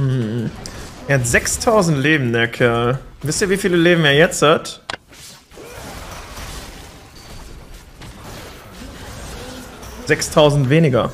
Hm. Er hat 6000 Leben, der Kerl. Wisst ihr, wie viele Leben er jetzt hat? Sechstausend weniger.